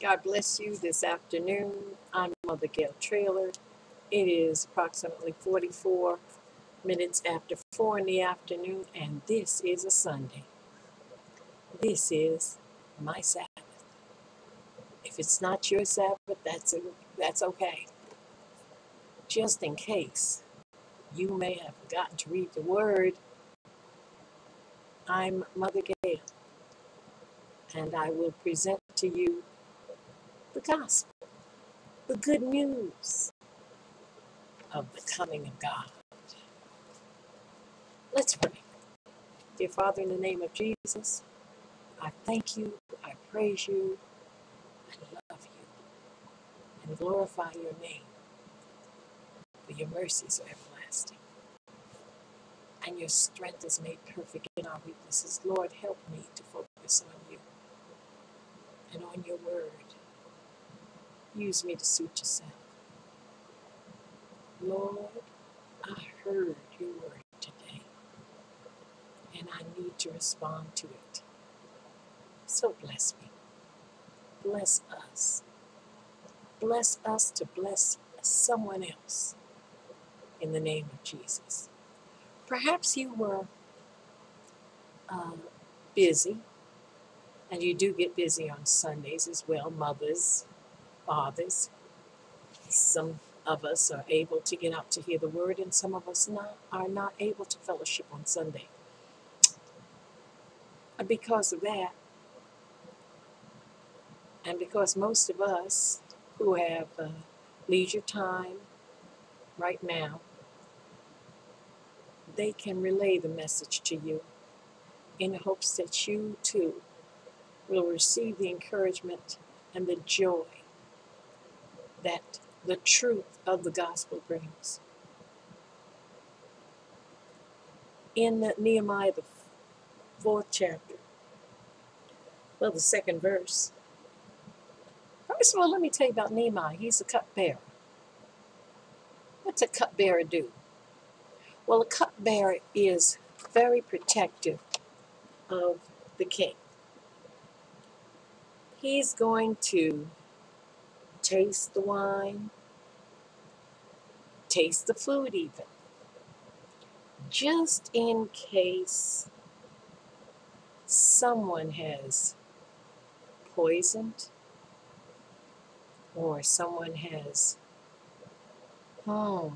God bless you this afternoon. I'm Mother Gail Traylor. It is approximately 44 minutes after 4 in the afternoon, and this is a Sunday. This is my Sabbath. If it's not your Sabbath, that's, a, that's okay. Just in case you may have forgotten to read the Word, I'm Mother Gail, and I will present to you the gospel, the good news of the coming of God. Let's pray. Dear Father, in the name of Jesus, I thank you, I praise you, I love you, and glorify your name, for your mercies are everlasting. And your strength is made perfect in our weaknesses. Lord, help me to focus on you and on your word. Use me to suit yourself. Lord, I heard your word today, and I need to respond to it. So bless me. Bless us. Bless us to bless someone else in the name of Jesus. Perhaps you were uh, busy, and you do get busy on Sundays as well, mothers, fathers. Some of us are able to get out to hear the word, and some of us not, are not able to fellowship on Sunday. And because of that, and because most of us who have uh, leisure time right now, they can relay the message to you in hopes that you too will receive the encouragement and the joy that the truth of the gospel brings. In Nehemiah, the fourth chapter, well, the second verse. First of all, let me tell you about Nehemiah. He's a cupbearer. What's a cupbearer do? Well, a cupbearer is very protective of the king. He's going to taste the wine, taste the food, even, just in case someone has poisoned or someone has oh,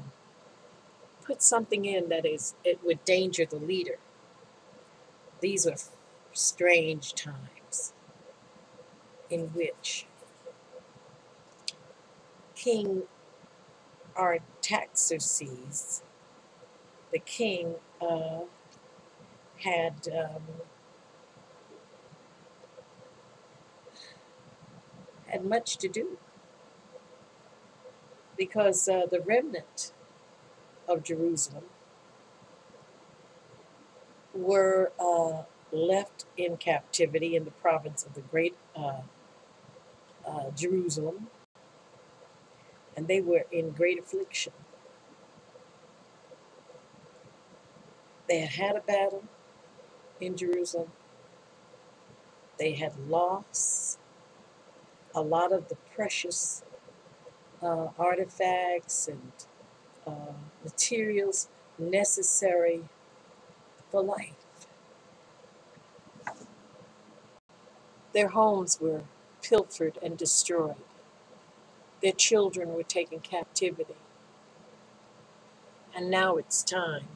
put something in that is it would danger the leader. These are strange times in which King Artaxerxes, the king, uh, had um, had much to do because uh, the remnant of Jerusalem were uh, left in captivity in the province of the Great uh, uh, Jerusalem, and they were in great affliction. They had had a battle in Jerusalem. They had lost a lot of the precious uh, artifacts and uh, materials necessary for life. Their homes were pilfered and destroyed. Their children were taken captivity. And now it's time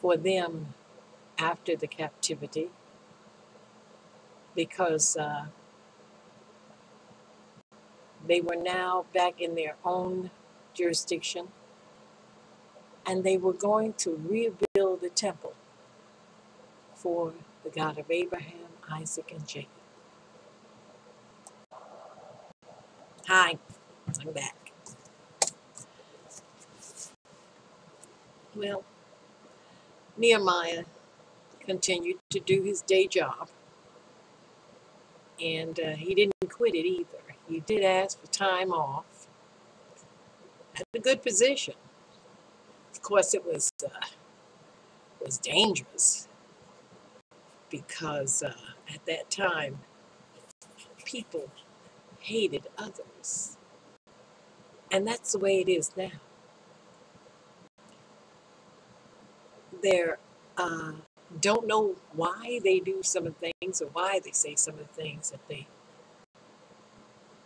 for them after the captivity because uh, they were now back in their own jurisdiction and they were going to rebuild the temple for the God of Abraham, Isaac, and Jacob. Hi, I'm back. Well, Nehemiah continued to do his day job, and uh, he didn't quit it either. He did ask for time off. Had a good position. Of course, it was uh, was dangerous because uh, at that time people hated others. And that's the way it is now. They're uh, don't know why they do some of the things or why they say some of the things that they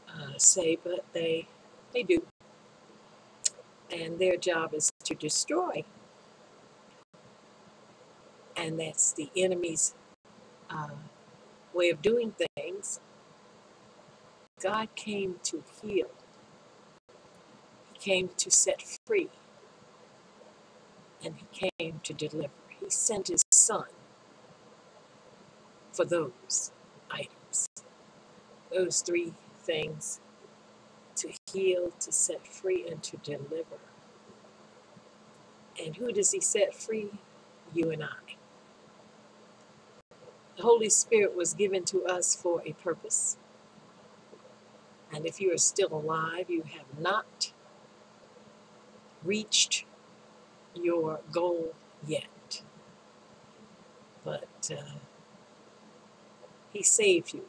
uh, say, but they they do, and their job is to destroy, and that's the enemy's uh, way of doing things. God came to heal. He came to set free, and He came to deliver. He sent His Son for those items, those three things to heal, to set free, and to deliver. And who does He set free? You and I. The Holy Spirit was given to us for a purpose. And if you are still alive, you have not reached your goal yet. But uh, He saved you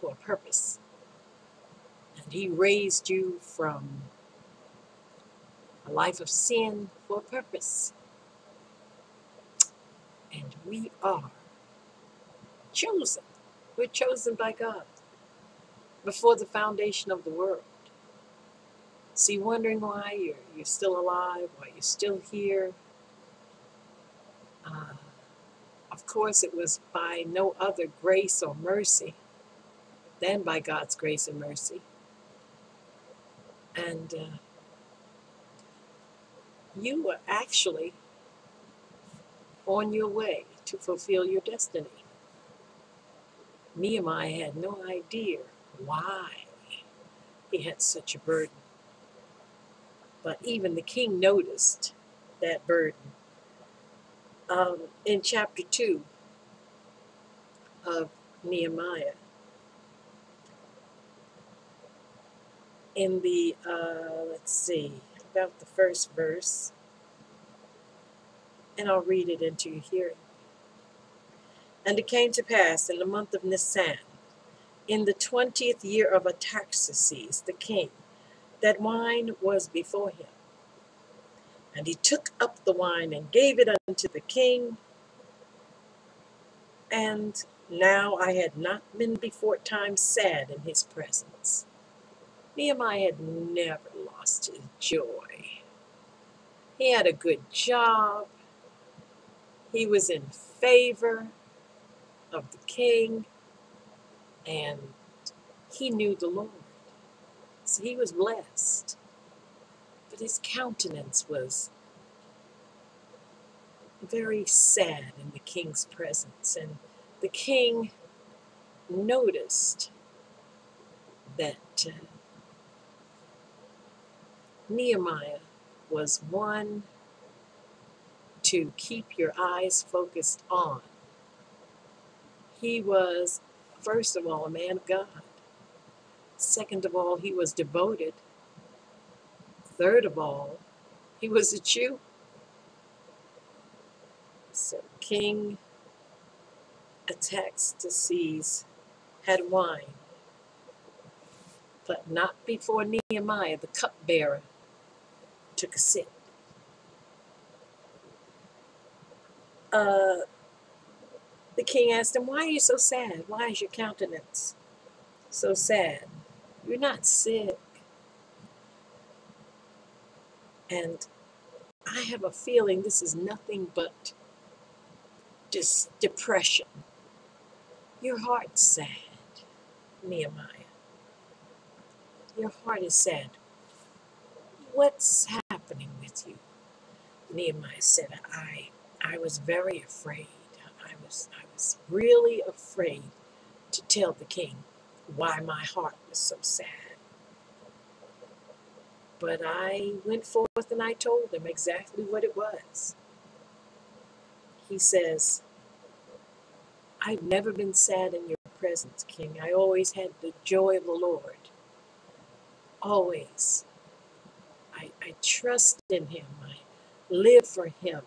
for a purpose. And He raised you from a life of sin for a purpose. And we are chosen. We're chosen by God before the foundation of the world. See, wondering why you're, you're still alive, why you're still here. Uh, of course, it was by no other grace or mercy than by God's grace and mercy. And uh, you were actually on your way to fulfill your destiny. Nehemiah had no idea why he had such a burden. But even the king noticed that burden. Um, in chapter 2 of Nehemiah, in the, uh, let's see, about the first verse, and I'll read it into your hearing. And it came to pass in the month of Nisan, in the twentieth year of Artaxerxes the king, that wine was before him. And he took up the wine and gave it unto the king. And now I had not been before time sad in his presence. Nehemiah had never lost his joy. He had a good job. He was in favor of the king, and he knew the Lord. So he was blessed. But his countenance was very sad in the king's presence, and the king noticed that uh, Nehemiah was one to keep your eyes focused on he was, first of all, a man of God. Second of all, he was devoted. Third of all, he was a Jew. So King Artaxerxes had wine, but not before Nehemiah, the cupbearer, took a sip. Uh, the king asked him, Why are you so sad? Why is your countenance so sad? You're not sick. And I have a feeling this is nothing but just depression. Your heart's sad, Nehemiah. Your heart is sad. What's happening with you? Nehemiah said, I, I was very afraid was I was really afraid to tell the king why my heart was so sad. But I went forth and I told him exactly what it was. He says, I've never been sad in your presence, King. I always had the joy of the Lord. Always. I, I trust in him. I live for him.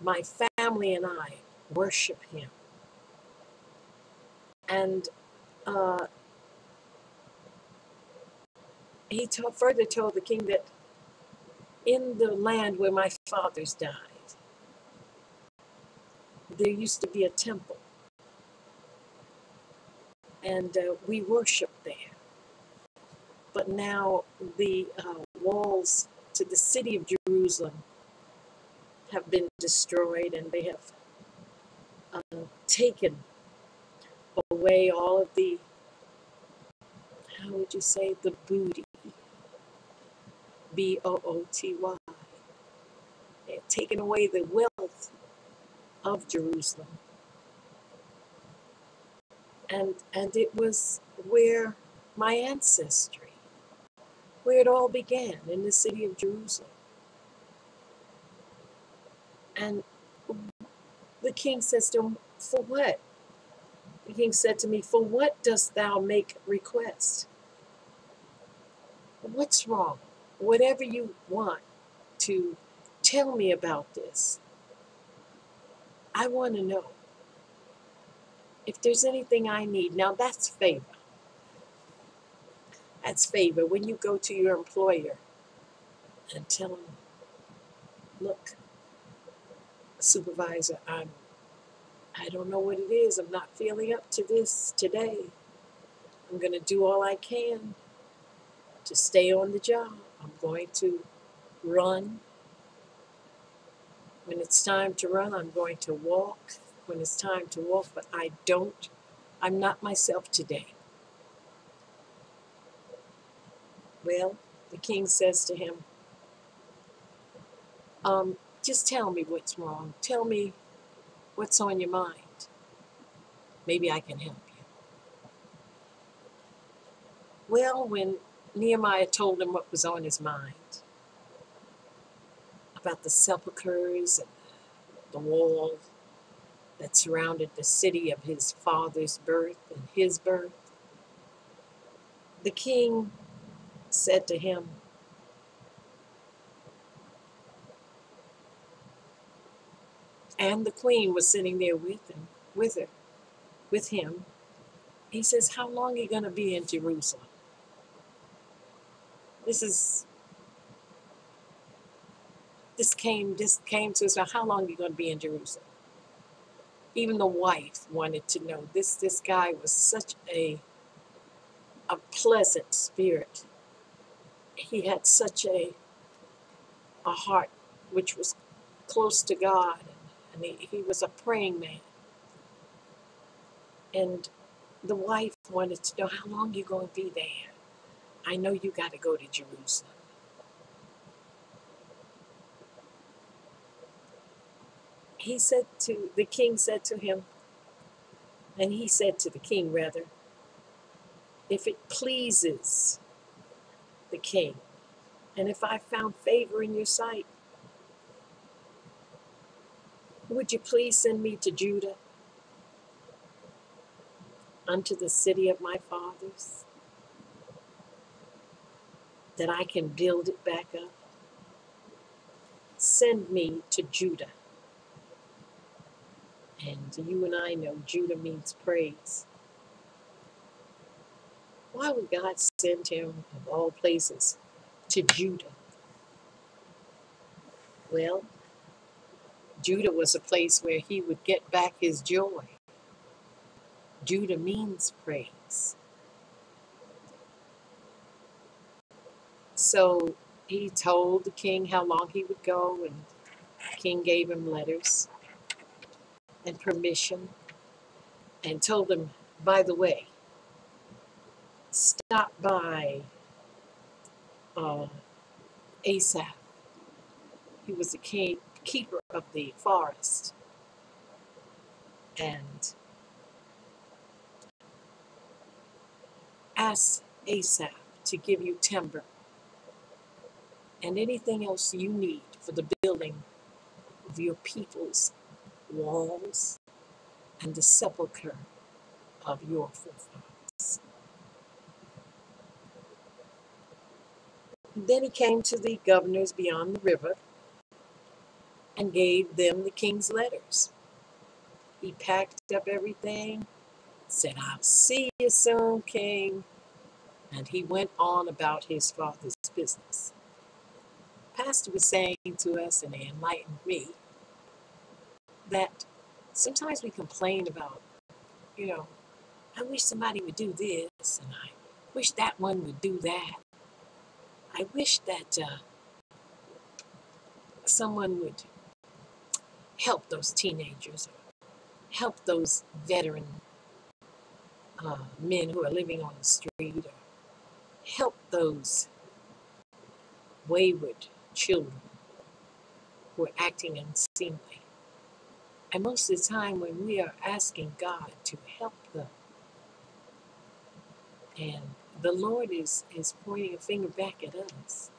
My family and I worship Him. And uh, he to- further told the king that in the land where my fathers died, there used to be a temple, and uh, we worshiped there. But now the uh, walls to the city of Jerusalem have been destroyed, and they have uh, taken away all of the, how would you say, the booty. B O O T Y. Taken away the wealth of Jerusalem. And, and it was where my ancestry, where it all began, in the city of Jerusalem. And the king says to him, For what? The king said to me, For what dost thou make request? What's wrong? Whatever you want to tell me about this. I want to know if there's anything I need. Now that's favor. That's favor. When you go to your employer and tell them, look, supervisor, I'm I don't know what it is. I'm not feeling up to this today. I'm going to do all I can to stay on the job. I'm going to run. When it's time to run, I'm going to walk. When it's time to walk, but I don't, I'm not myself today. Well, the king says to him, um, just tell me what's wrong. Tell me what's on your mind. Maybe I can help you. Well, when Nehemiah told him what was on his mind about the sepulchres and the wall that surrounded the city of his father's birth and his birth, the king said to him, and the queen was sitting there with him, with her, with him. He says, "How long are you going to be in Jerusalem?" This is this came this came to us. How long are you going to be in Jerusalem? Even the wife wanted to know. This this guy was such a a pleasant spirit. He had such a a heart which was close to God and he, he was a praying man. And the wife wanted to know how long you going to be there. I know you got to go to Jerusalem. He said to the king said to him, and he said to the king rather, if it pleases the king, and if I found favor in your sight, would you please send me to Judah, unto the city of my fathers, that I can build it back up? Send me to Judah. And you and I know Judah means praise. Why would God send him, of all places, to Judah? Well, Judah was a place where he would get back his joy. Judah means praise. So he told the king how long he would go, and the king gave him letters and permission and told him, by the way, stop by uh, Asaph. He was the king, keeper of the forest. And ask Asaph to give you timber and anything else you need for the building of your people's walls and the sepulchre of your forefathers. Then he came to the governors beyond the river and gave them the king's letters. He packed up everything said, I'll see you soon, King. And he went on about his father's business. Pastor was saying to us, and it enlightened me, that sometimes we complain about, you know, I wish somebody would do this, and I wish that one would do that. I wish that uh, someone would help those teenagers, help those veteran uh, men who are living on the street, help those wayward children who are acting unseemly. And most of the time, when we are asking God to help them, and the Lord is, is pointing a finger back at us,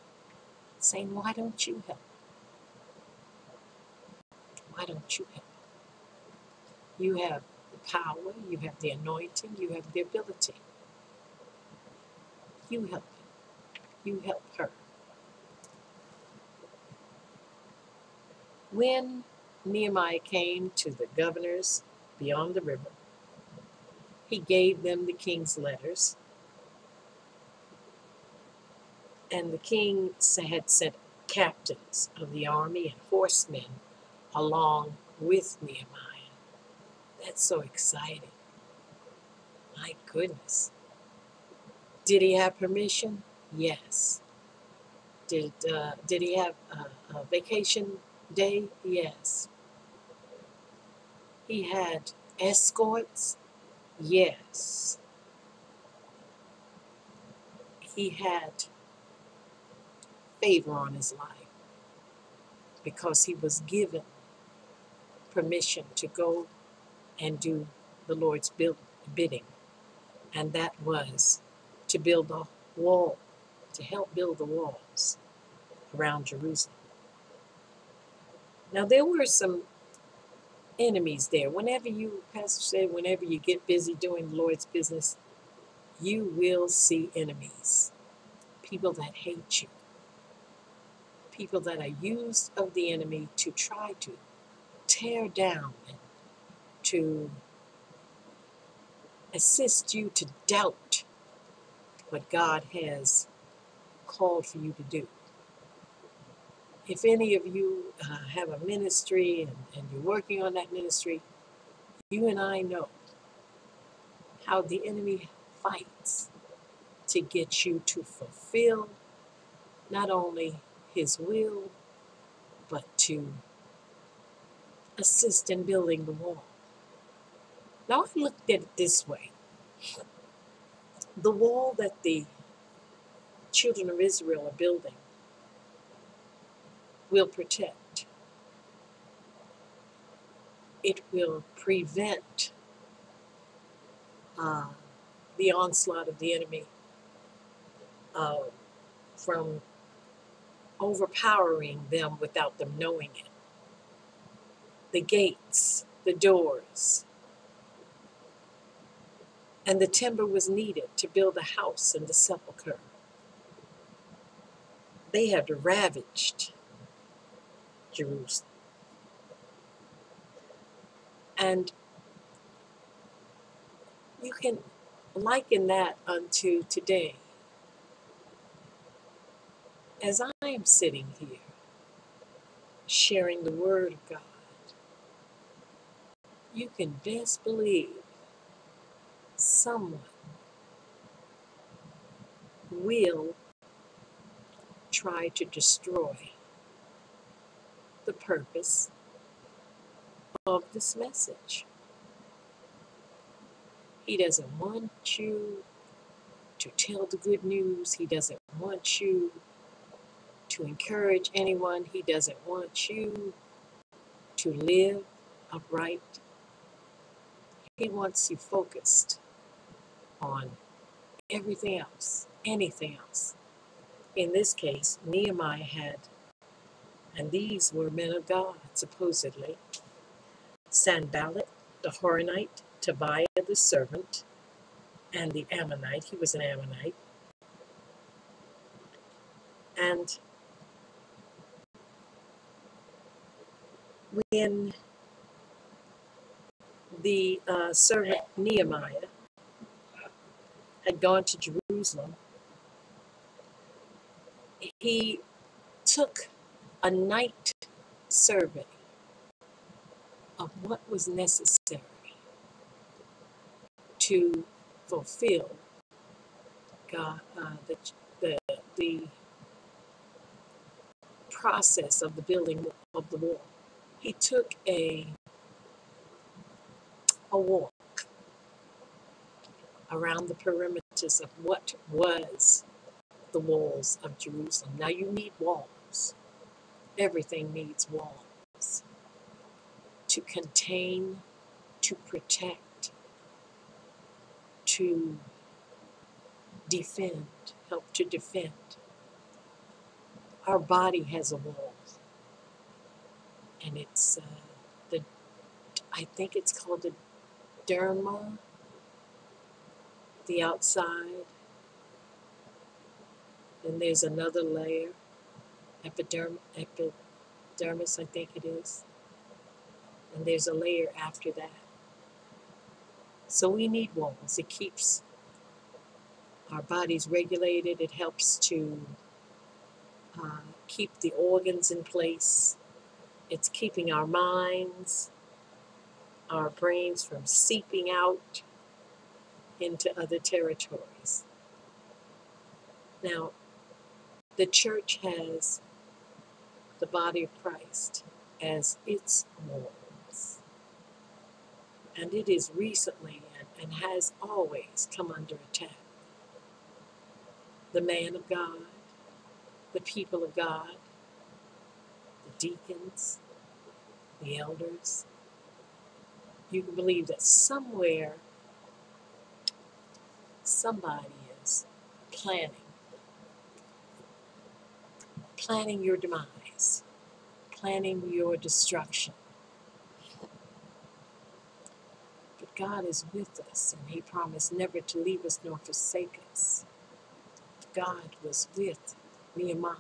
saying, Why don't you help? Why don't you help? You have the power, you have the anointing, you have the ability. You help him. You help her. When Nehemiah came to the governors beyond the river, he gave them the king's letters. And the king had sent captains of the army and horsemen along with Nehemiah. That's so exciting. My goodness. Did he have permission? Yes. Did uh, did he have a, a vacation day? Yes. He had escorts? Yes. He had favor on his life because he was given permission to go and do the Lord's build, bidding. And that was to build a wall, to help build the walls around Jerusalem. Now, there were some enemies there. Whenever you, Pastor said, whenever you get busy doing the Lord's business, you will see enemies. People that hate you. People that are used of the enemy to try to tear down to assist you to doubt what God has called for you to do. If any of you uh, have a ministry and, and you're working on that ministry, you and I know how the enemy fights to get you to fulfill not only his will, but to assist in building the wall. Now, I looked at it this way the wall that the children of Israel are building will protect. It will prevent uh, the onslaught of the enemy uh, from overpowering them without them knowing it. The gates, the doors, and the timber was needed to build a house in the sepulchre. They had ravaged Jerusalem. And you can liken that unto today. As I am sitting here sharing the Word of God, you can best believe someone will try to destroy the purpose of this message. He doesn't want you to tell the good news. He doesn't want you to encourage anyone. He doesn't want you to live upright. He wants you focused on everything else, anything else. In this case, Nehemiah had and these were men of God, supposedly. Sanballat, the Horonite, Tobiah the servant, and the Ammonite. He was an Ammonite. And when the uh, servant Nehemiah had gone to Jerusalem, he took a night survey of what was necessary to fulfill God, uh, the, the, the process of the building of the wall. He took a, a walk around the perimeters of what was the walls of Jerusalem. Now you need walls. Everything needs walls to contain, to protect, to defend, help to defend. Our body has a wall, and it's uh, the I think it's called the derma, the outside. Then there's another layer, epiderm, epidermis, I think it is. And there's a layer after that. So we need walls. It keeps our bodies regulated. It helps to uh, keep the organs in place. It's keeping our minds, our brains from seeping out into other territories. Now, the church has the body of Christ as its walls. And it is recently and, and has always come under attack. The man of God, the people of God, the deacons, the elders. You can believe that somewhere somebody is planning planning your demise, planning your destruction. But God is with us, and He promised never to leave us nor forsake us. God was with Nehemiah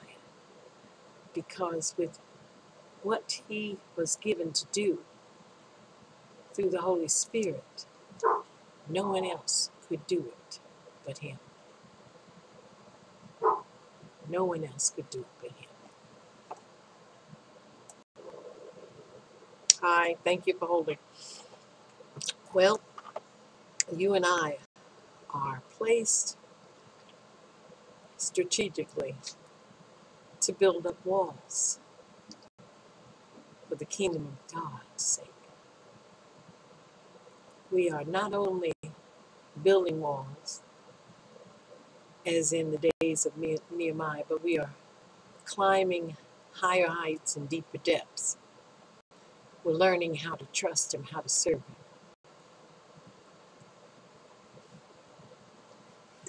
because with what he was given to do through the Holy Spirit, no one else could do it but him. No one else could do it but him. Hi, thank you for holding. Well, you and I are placed strategically to build up walls for the kingdom of God's sake. We are not only building walls, as in the days of Nehemiah, but we are climbing higher heights and deeper depths. We're learning how to trust Him, how to serve Him.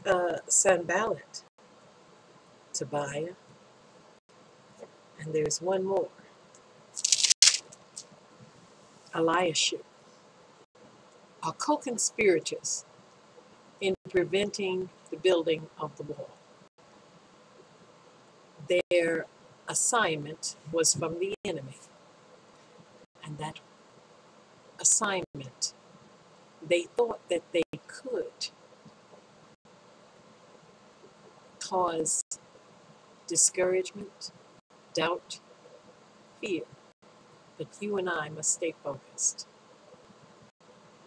Uh, Sanballat, Tobiah, and there's one more, Eliashib, are co-conspirators in preventing the building of the wall. Their assignment was from the enemy. And that assignment, they thought that they could cause discouragement, doubt, fear. But you and I must stay focused.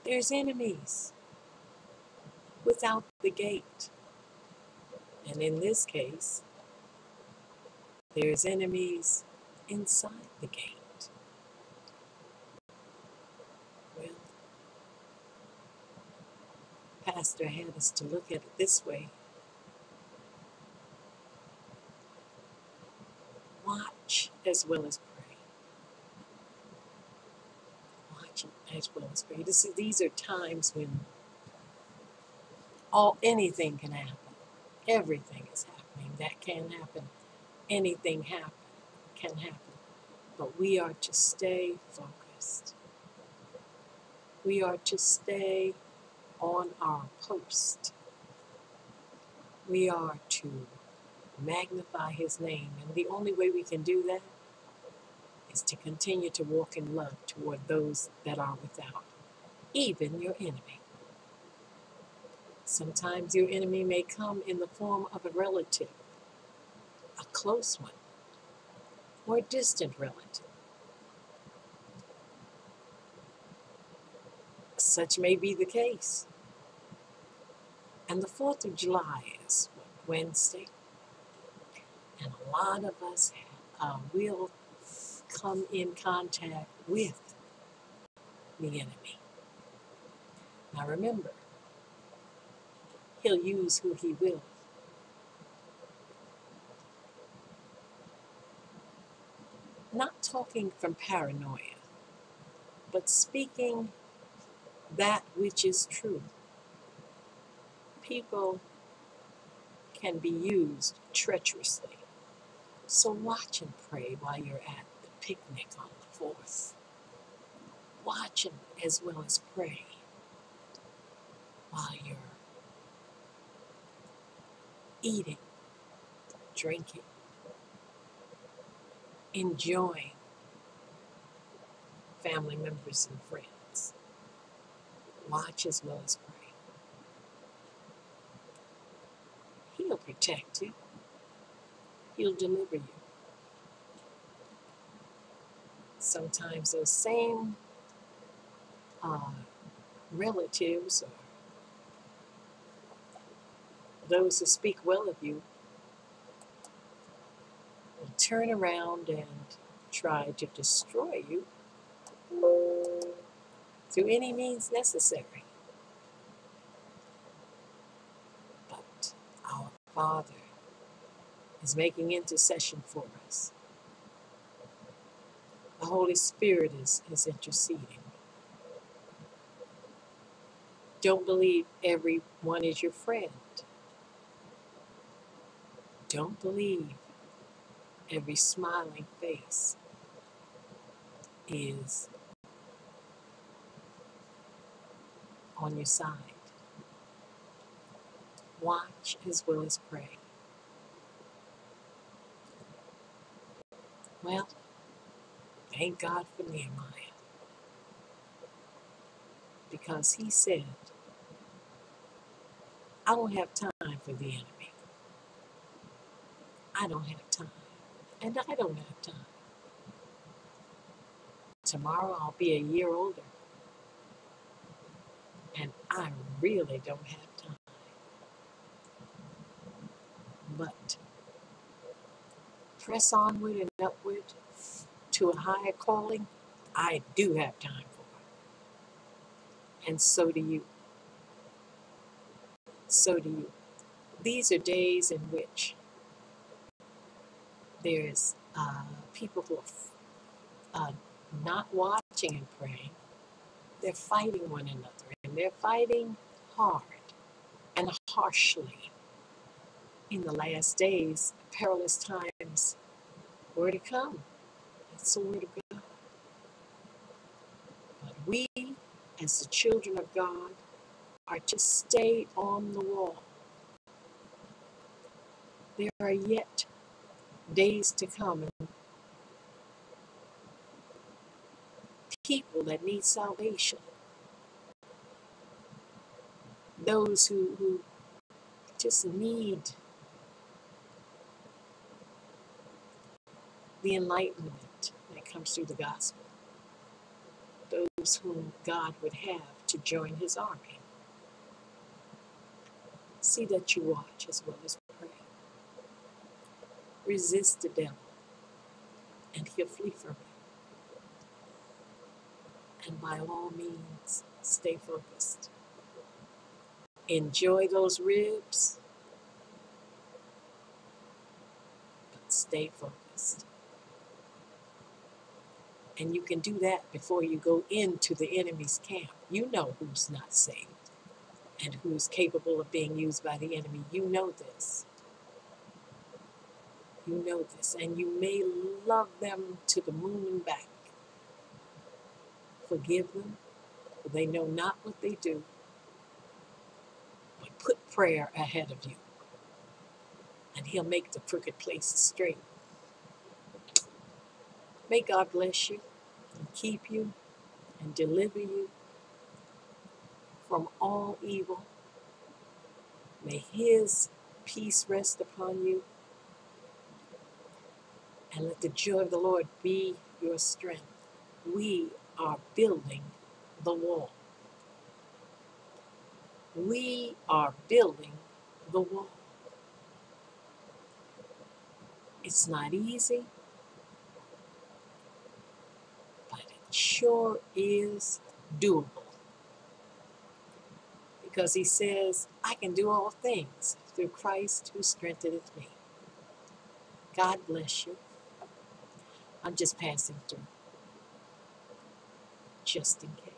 There's enemies without the gate. And in this case, there's enemies inside the gate. Well, Pastor had us to look at it this way. Watch as well as pray. Watch these are times when all anything can happen. Everything is happening. That can happen. Anything happen can happen. But we are to stay focused. We are to stay on our post. We are to magnify his name. And the only way we can do that is to continue to walk in love toward those that are without, even your enemy. Sometimes your enemy may come in the form of a relative, a close one, or a distant relative. Such may be the case. And the 4th of July is Wednesday, and a lot of us uh, will come in contact with the enemy. Now remember, he'll use who he will. Not talking from paranoia, but speaking that which is true. People can be used treacherously. So watch and pray while you're at the picnic on the 4th. Watch and as well as pray while you're eating, drinking, enjoying family members and friends. Watch as well as pray. He'll protect you. He'll deliver you. Sometimes those same uh, relatives or those who speak well of you will turn around and try to destroy you through any means necessary. But our Father is making intercession for us. Holy Spirit is, is interceding. Don't believe everyone is your friend. Don't believe every smiling face is on your side. Watch as well as pray. Well, thank God for Nehemiah because he said, I don't have time for the enemy. I don't have time. And I don't have time. Tomorrow I'll be a year older. And I really don't have time. But press onward and upward to a higher calling, I do have time for. it. And so do you. So do you. These are days in which there's uh, people who are uh, not watching and praying. They're fighting one another, and they're fighting hard and harshly. In the last days, perilous times were to come. Word of God. But we, as the children of God, are to stay on the wall. There are yet days to come and people that need salvation. Those who, who just need the enlightenment comes through the gospel. Those whom God would have to join his army. See that you watch as well as pray. Resist the devil, and he'll flee from you. And by all means, stay focused. Enjoy those ribs, but stay focused. And you can do that before you go into the enemy's camp. You know who's not saved and who's capable of being used by the enemy. You know this. You know this. And you may love them to the moon and back. Forgive them, for they know not what they do. But put prayer ahead of you, and He'll make the crooked places straight. May God bless you and keep you and deliver you from all evil May His peace rest upon you, and let the joy of the Lord be your strength. We are building the wall. We are building the wall. It's not easy, but it sure is doable. Because he says, I can do all things through Christ who strengtheneth me. God bless you. I'm just passing through, just in case.